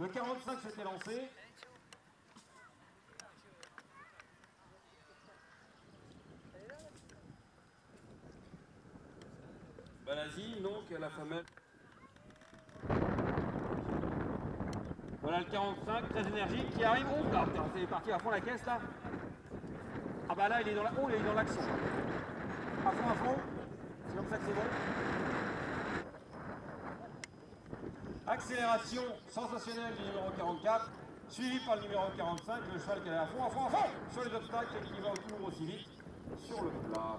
Le 45 s'était lancé. Balazine, donc, la femelle. Voilà le 45, très énergique, qui arrive. Oh putain, c'est parti à fond la caisse là. Ah bah là, il est dans la. Oh, il est dans l'action. À fond, à fond. C'est comme ça que c'est bon. Accélération sensationnelle du numéro 44, suivi par le numéro 45, le cheval qui est à fond, à fond, à fond sur les obstacles et qui va autour aussi vite sur le plat.